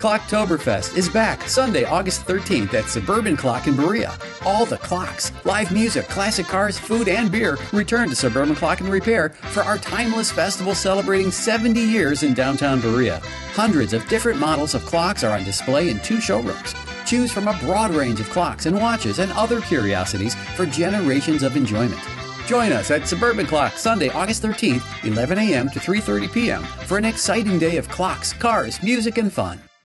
Clocktoberfest is back Sunday, August 13th at Suburban Clock in Berea. All the clocks, live music, classic cars, food, and beer return to Suburban Clock and Repair for our timeless festival celebrating 70 years in downtown Berea. Hundreds of different models of clocks are on display in two showrooms. Choose from a broad range of clocks and watches and other curiosities for generations of enjoyment. Join us at Suburban Clock Sunday, August 13th, 11 a.m. to 3:30 p.m. for an exciting day of clocks, cars, music, and fun.